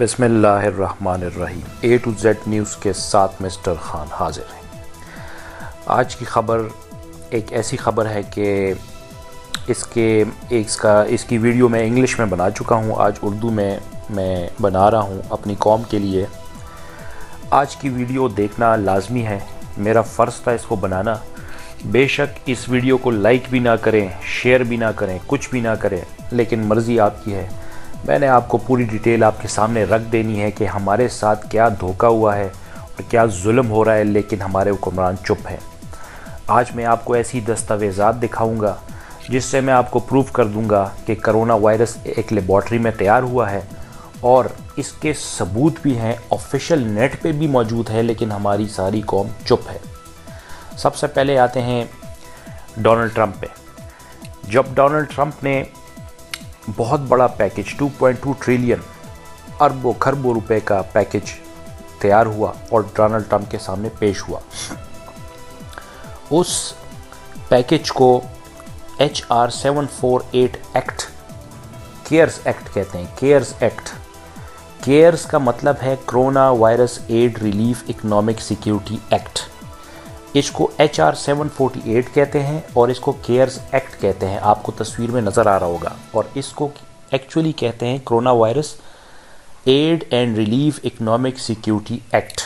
बिसमीम ए to Z news के साथ मिस्टर ख़ान हाजिर हैं। आज की ख़बर, एक ऐसी ख़बर है कि इसके, इसका, इसकी वीडियो मैं इंग्लिश में बना चुका हूँ। आज उर्दू में मैं बना रहा हूँ अपनी कौम के लिए। आज की वीडियो देखना लाजमी है। मेरा फ़र्ज़ था इसको बनाना। बेशक इस वीडियो को लाइक भी ना करें शेयर भी ना करें, कुछ भी ना करें, लेकिन मर्ज़ी आपकी है। मैंने आपको पूरी डिटेल आपके सामने रख देनी है कि हमारे साथ क्या धोखा हुआ है और क्या जुल्म हो रहा है, लेकिन हमारे हुक्मरान चुप हैं। आज मैं आपको ऐसी दस्तावेज़ात दिखाऊँगा, जिससे मैं आपको प्रूफ कर दूँगा कि करोना वायरस एक लेबॉर्ट्री में तैयार हुआ है और इसके सबूत भी हैं, ऑफिशियल नेट पे भी मौजूद है, लेकिन हमारी सारी कौम चुप है। सबसे पहले आते हैं डोनाल्ड ट्रंप पे। जब डोनाल्ड ट्रंप ने बहुत बड़ा पैकेज 2.2 ट्रिलियन अरबों, खरबों रुपए का पैकेज तैयार हुआ और डोनाल्ड ट्रंप के सामने पेश हुआ। उस पैकेज को H R seven four eight Act CARES Act कहते हैं केयर्स एक्ट केयर्स का मतलब है coronavirus aid relief economic security Act इसको H R seven forty eight कहते हैं और इसको केयर्स एक्ट कहते हैं। आपको तस्वीर में नज़र आ रहा होगा। और इसको एक्चुअली कहते हैं coronavirus aid and relief economic security Act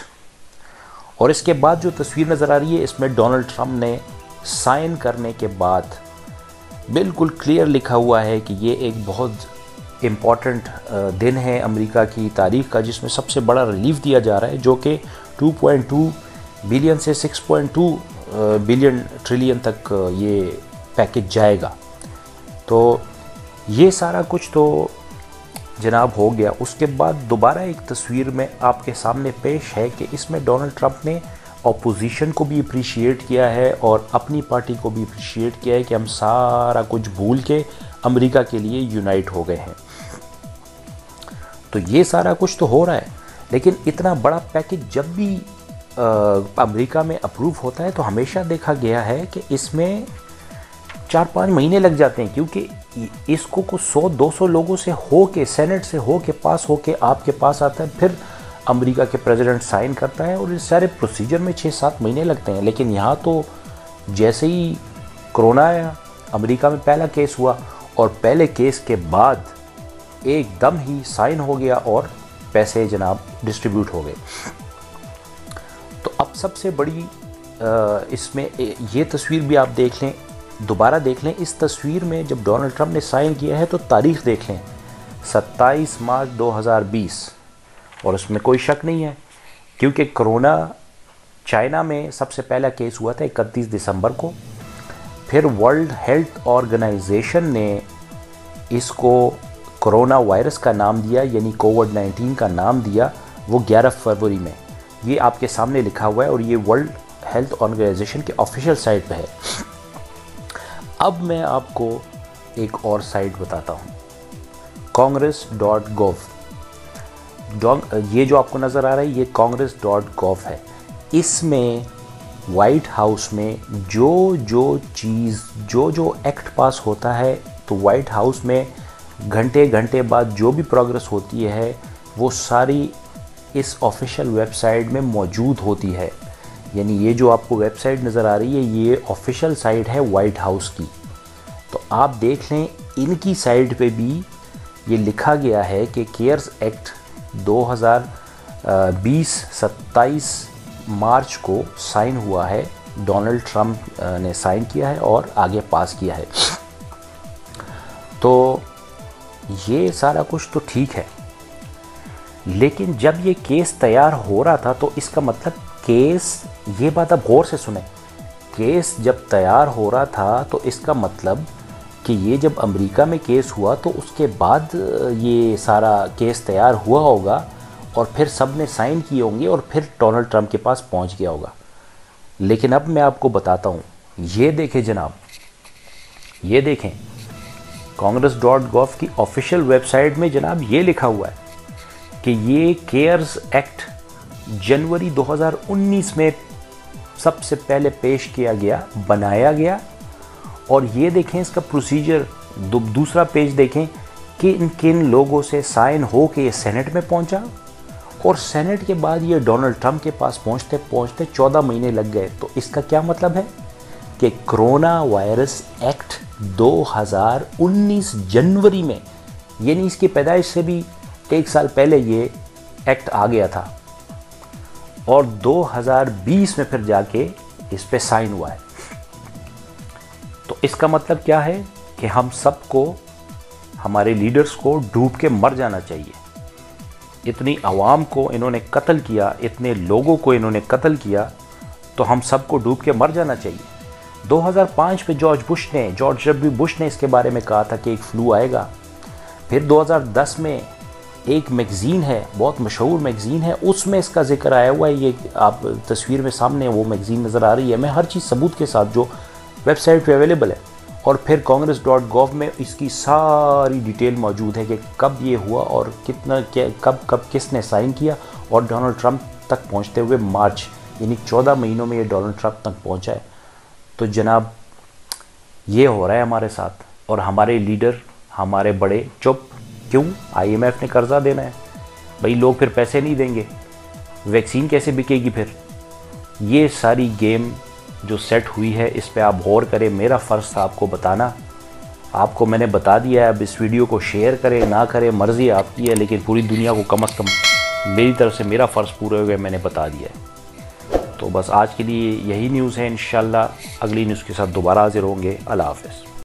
और इसके बाद जो तस्वीर नज़र आ रही है, इसमें डोनाल्ड ट्रंप ने साइन करने के बाद बिल्कुल क्लियर लिखा हुआ है कि ये एक बहुत इंपॉर्टेंट दिन है अमेरिका की तारीख का, जिसमें सबसे बड़ा रिलीफ दिया जा रहा है, जो कि 2.2 बिलियन से 6.2 बिलियन ट्रिलियन तक ये पैकेज जाएगा। तो ये सारा कुछ तो जनाब हो गया। उसके बाद दोबारा एक तस्वीर में आपके सामने पेश है कि इसमें डोनाल्ड ट्रंप ने अपोजिशन को भी अप्रिशिएट किया है और अपनी पार्टी को भी अप्रिशिएट किया है कि हम सारा कुछ भूल के अमेरिका के लिए यूनाइट हो गए हैं। तो ये सारा कुछ तो हो रहा है, लेकिन इतना बड़ा पैकेज जब भी अमेरिका में अप्रूव होता है तो हमेशा देखा गया है कि इसमें चार पाँच महीने लग जाते हैं, क्योंकि इसको कुछ सौ, दो सौ लोगों से हो के सेनेट से हो के पास हो के आपके पास आता है, फिर अमेरिका के प्रेसिडेंट साइन करता है, और इस सारे प्रोसीजर में छः सात महीने लगते हैं। लेकिन यहाँ तो जैसे ही कोरोना आया, अमेरिका में पहला केस हुआ, और पहले केस के बाद एकदम ही साइन हो गया, और पैसे जनाब डिस्ट्रीब्यूट हो गए। अब सबसे बड़ी इसमें ये तस्वीर भी आप देख लें, दोबारा देख लें, इस तस्वीर में जब डोनाल्ड ट्रंप ने साइन किया है तो तारीख देख लें 27 मार्च 2020 और उसमें कोई शक नहीं है, क्योंकि कोरोना चाइना में सबसे पहला केस हुआ था इकतीस दिसंबर को। फिर वर्ल्ड हेल्थ ऑर्गेनाइजेशन ने इसको कोरोना वायरस का नाम दिया, यानी कोविड 19 का नाम दिया, वो 11 फरवरी में। ये आपके सामने लिखा हुआ है और ये वर्ल्ड हेल्थ ऑर्गेनाइजेशन के ऑफिशियल साइट पे है। अब मैं आपको एक और साइट बताता हूँ। कांग्रेस डॉट गोव ये जो आपको नज़र आ रहा है, ये कांग्रेस डॉट गोव है। इसमें वाइट हाउस में जो जो चीज़, जो जो एक्ट पास होता है तो वाइट हाउस में घंटे घंटे बाद जो भी प्रोग्रेस होती है, वो सारी इस ऑफिशियल वेबसाइट में मौजूद होती है। यानी ये जो आपको वेबसाइट नज़र आ रही है, ये ऑफिशियल साइट है वाइट हाउस की। तो आप देख लें, इनकी साइट पे भी ये लिखा गया है कि केयर्स एक्ट 2020 27 मार्च को साइन हुआ है। डोनाल्ड ट्रंप ने साइन किया है और आगे पास किया है। तो ये सारा कुछ तो ठीक है। लेकिन जब ये केस तैयार हो रहा था तो इसका मतलब केस, ये बात अब गौर से सुने। केस जब तैयार हो रहा था तो इसका मतलब कि ये जब अमेरिका में केस हुआ तो उसके बाद ये सारा केस तैयार हुआ होगा और फिर सबने साइन किए होंगे और फिर डोनाल्ड ट्रंप के पास पहुँच गया होगा। लेकिन अब मैं आपको बताता हूँ, ये देखें जनाब, ये देखें, कांग्रेस डॉट गॉव की ऑफिशियल वेबसाइट में जनाब ये लिखा हुआ है। कि ये केयर्स एक्ट जनवरी 2019 में सबसे पहले पेश किया गया, बनाया गया। और ये देखें, इसका प्रोसीजर दूसरा पेज देखें किन किन लोगों से साइन हो के ये सेनेट में पहुँचा। और सेनेट के बाद ये डोनाल्ड ट्रंप के पास पहुँचते पहुँचते चौदह महीने लग गए। तो इसका क्या मतलब है? कि कोरोना वायरस एक्ट 2019 जनवरी में, यानी इसकी पैदाइश से भी एक साल पहले ये एक्ट आ गया था और 2020 में फिर जाके इस पर साइन हुआ है। तो इसका मतलब क्या है कि हम सबको, हमारे लीडर्स को डूब के मर जाना चाहिए। इतनी आवाम को इन्होंने कत्ल किया, इतने लोगों को इन्होंने कत्ल किया तो हम सबको डूब के मर जाना चाहिए। 2005 में जॉर्ज बुश ने, जॉर्ज डब्ल्यू बुश ने इसके बारे में कहा था कि एक फ्लू आएगा। फिर 2010 में एक मैगज़ीन है, बहुत मशहूर मैगज़ीन है, उसमें इसका ज़िक्र आया हुआ है, ये आप तस्वीर में सामने वो मैगज़ीन नज़र आ रही है। मैं हर चीज़ सबूत के साथ जो वेबसाइट पे अवेलेबल है और फिर कांग्रेस डॉट गॉव में इसकी सारी डिटेल मौजूद है कि कब ये हुआ और कितना, क्या, कब कब किसने साइन किया और डोनाल्ड ट्रंप तक पहुँचते हुए मार्च, यानी चौदह महीनों में ये डोनाल्ड ट्रंप तक पहुँचा है। तो जनाब, ये हो रहा है हमारे साथ और हमारे लीडर, हमारे बड़े चुप क्यों? आईएमएफ ने कर्जा देना है। भाई, लोग फिर पैसे नहीं देंगे। वैक्सीन कैसे बिकेगी फिर? ये सारी गेम जो सेट हुई है, इस पर आप गौर करें। मेरा फ़र्ज़ था आपको बताना। आपको मैंने बता दिया है, अब इस वीडियो को शेयर करें, ना करें, मर्ज़ी आपकी है, लेकिन पूरी दुनिया को कम अज़ कम मेरी तरफ़ से मेरा फ़र्ज़ पूरे हुए, मैंने बता दिया है। तो बस आज के लिए यही न्यूज़ है इन अगली न्यूज़ के साथ दोबारा हाजिर होंगे। अल्लाह हाफ़